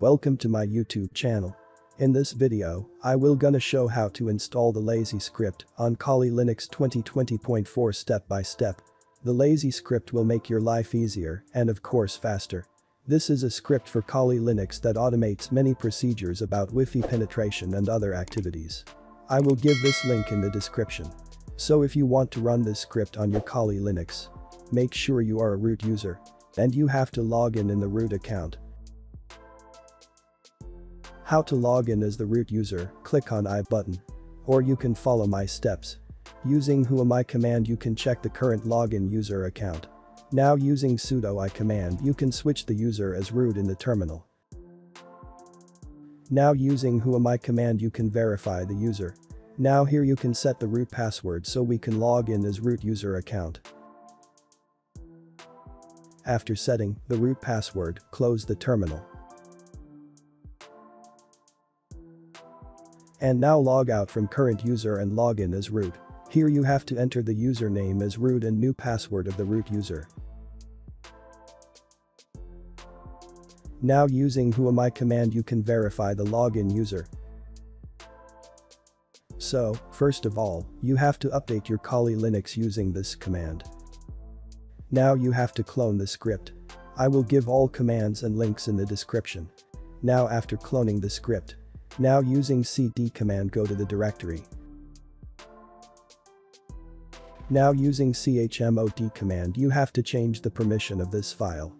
Welcome to my YouTube channel. In this video, I will gonna show how to install the Lazy script on Kali Linux 2020.4 step by step. The Lazy script will make your life easier and of course faster. This is a script for Kali Linux that automates many procedures about Wi-Fi penetration and other activities. I will give this link in the description. So if you want to run this script on your Kali Linux, make sure you are a root user and you have to log in in the root account. How to log in as the root user, click on I button. Or you can follow my steps. Using whoami command you can check the current login user account. Now using sudo i command you can switch the user as root in the terminal. Now using whoami command you can verify the user. Now here you can set the root password so we can log in as root user account. After setting the root password, close the terminal. And now log out from current user and log in as root. Here you have to enter the username as root and new password of the root user. Now using whoami command you can verify the login user. So, first of all, you have to update your Kali Linux using this command. Now you have to clone the script. I will give all commands and links in the description. Now after cloning the script, now using cd command go to the directory. Now using chmod command you have to change the permission of this file.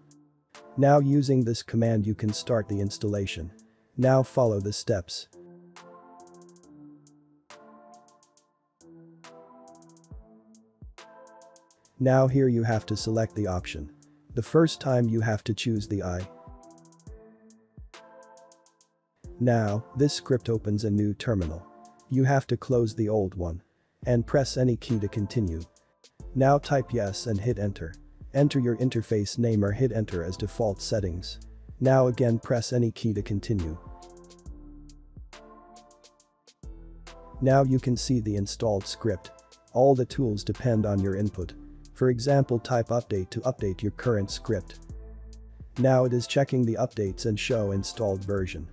Now using this command you can start the installation. Now follow the steps. Now here you have to select the option. The first time you have to choose the I. Now, this script opens a new terminal. You have to close the old one. And press any key to continue. Now type yes and hit enter. Enter your interface name or hit enter as default settings. Now again press any key to continue. Now you can see the installed script. All the tools depend on your input. For example type update to update your current script. Now it is checking the updates and show installed version.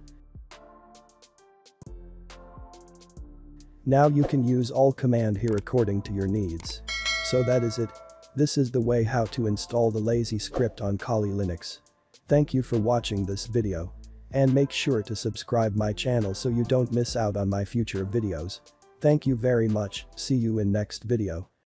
Now you can use all command here according to your needs. So that is it. This is the way how to install the lazy script on Kali Linux. Thank you for watching this video. And make sure to subscribe my channel so you don't miss out on my future videos. Thank you very much, see you in next video.